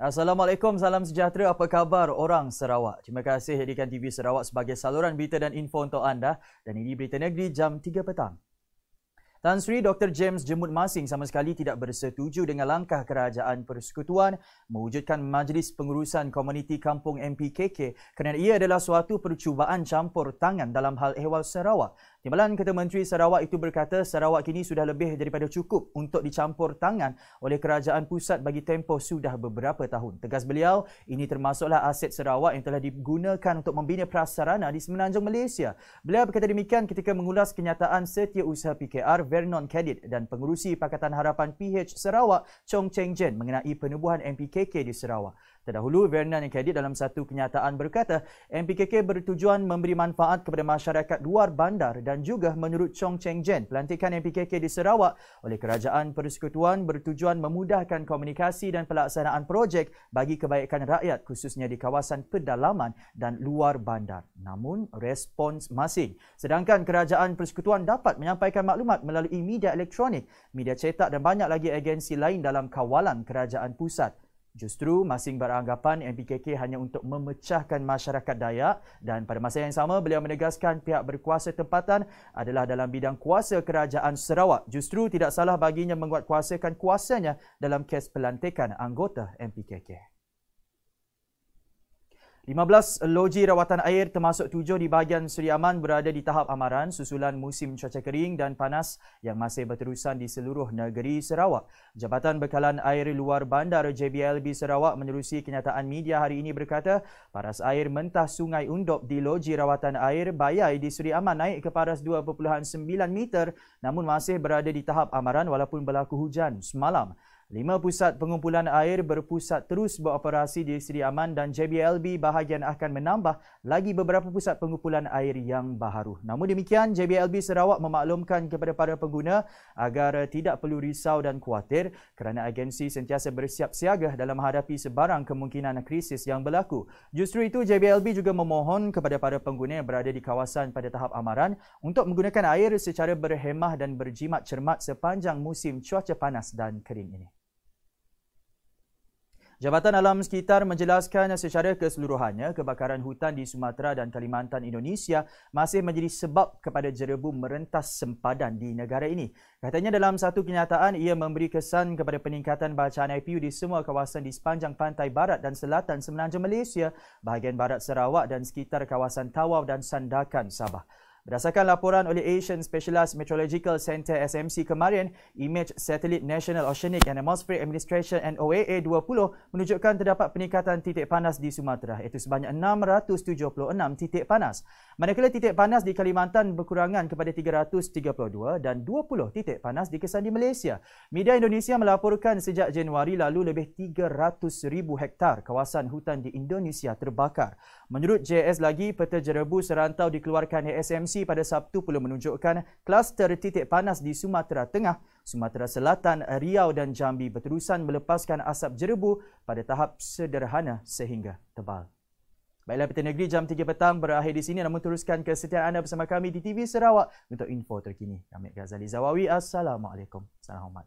Assalamualaikum, salam sejahtera. Apa khabar orang Sarawak? Terima kasih hadirkan TV Sarawak sebagai saluran berita dan info untuk anda. Dan ini Berita Negeri jam 3 petang. Tan Sri Dr. James Jemut Masing sama sekali tidak bersetuju dengan langkah Kerajaan Persekutuan mewujudkan Majlis Pengurusan Komuniti Kampung MPKK kerana ia adalah suatu percubaan campur tangan dalam hal ehwal Sarawak. Timbalan Ketua Menteri Sarawak itu berkata Sarawak kini sudah lebih daripada cukup untuk dicampur tangan oleh kerajaan pusat bagi tempoh sudah beberapa tahun. Tegas beliau, ini termasuklah aset Sarawak yang telah digunakan untuk membina prasarana di Semenanjung Malaysia. Beliau berkata demikian ketika mengulas kenyataan setiausaha PKR Vernon Kedit dan pengurusi Pakatan Harapan PH Sarawak Chong Cheng Jen mengenai penubuhan MPKK di Sarawak. Terdahulu, Vernon Kedit dalam satu kenyataan berkata MPKK bertujuan memberi manfaat kepada masyarakat luar bandar dan juga menurut Chong Cheng Jen, pelantikan MPKK di Sarawak oleh Kerajaan Persekutuan bertujuan memudahkan komunikasi dan pelaksanaan projek bagi kebaikan rakyat khususnya di kawasan pedalaman dan luar bandar. Namun, respons masing. Sedangkan Kerajaan Persekutuan dapat menyampaikan maklumat melalui media elektronik, media cetak dan banyak lagi agensi lain dalam kawalan Kerajaan Pusat. Justru masing beranggapan MPKK hanya untuk memecahkan masyarakat Dayak dan pada masa yang sama beliau menegaskan pihak berkuasa tempatan adalah dalam bidang kuasa kerajaan Sarawak. Justru tidak salah baginya menguatkuasakan kuasanya dalam kes pelantikan anggota MPKK. 15 loji rawatan air termasuk tujuh di bahagian Seri Aman berada di tahap amaran susulan musim cuaca kering dan panas yang masih berterusan di seluruh negeri Sarawak. Jabatan Bekalan Air Luar Bandar JBLB Sarawak menerusi kenyataan media hari ini berkata paras air mentah Sungai Undop di loji rawatan air Bayai di Seri Aman naik ke paras 2.9 meter namun masih berada di tahap amaran walaupun berlaku hujan semalam. Lima pusat pengumpulan air berpusat terus beroperasi di Seri Aman dan JBLB bahagian akan menambah lagi beberapa pusat pengumpulan air yang baharu. Namun demikian, JBLB Sarawak memaklumkan kepada para pengguna agar tidak perlu risau dan khawatir kerana agensi sentiasa bersiap siaga dalam menghadapi sebarang kemungkinan krisis yang berlaku. Justru itu, JBLB juga memohon kepada para pengguna yang berada di kawasan pada tahap amaran untuk menggunakan air secara berhemah dan berjimat cermat sepanjang musim cuaca panas dan kering ini. Jabatan Alam Sekitar menjelaskan secara keseluruhannya kebakaran hutan di Sumatera dan Kalimantan Indonesia masih menjadi sebab kepada jerebu merentas sempadan di negara ini. Katanya dalam satu kenyataan ia memberi kesan kepada peningkatan bacaan IPU di semua kawasan di sepanjang pantai barat dan selatan semenanjung Malaysia, bahagian barat Sarawak dan sekitar kawasan Tawau dan Sandakan Sabah. Berdasarkan laporan oleh Asian Specialized Meteorological Center SMC kemarin, Image Satellite National Oceanic and Atmospheric Administration NOAA 20 menunjukkan terdapat peningkatan titik panas di Sumatera iaitu sebanyak 676 titik panas. Manakala titik panas di Kalimantan berkurangan kepada 332 dan 20 titik panas dikesan di Malaysia. Media Indonesia melaporkan sejak Januari lalu lebih 300,000 hektar kawasan hutan di Indonesia terbakar. Menurut JS lagi, peta jerebu serantau dikeluarkan SMC SMC pada Sabtu perlu menunjukkan kluster titik panas di Sumatera Tengah, Sumatera Selatan, Riau dan Jambi berterusan melepaskan asap jerebu pada tahap sederhana sehingga tebal. Baiklah Peta Negeri jam 3 petang berakhir di sini namun teruskan kesetiaan anda bersama kami di TV Sarawak untuk info terkini. Kami Ghazali Zawawi. Assalamualaikum. Salam hormat.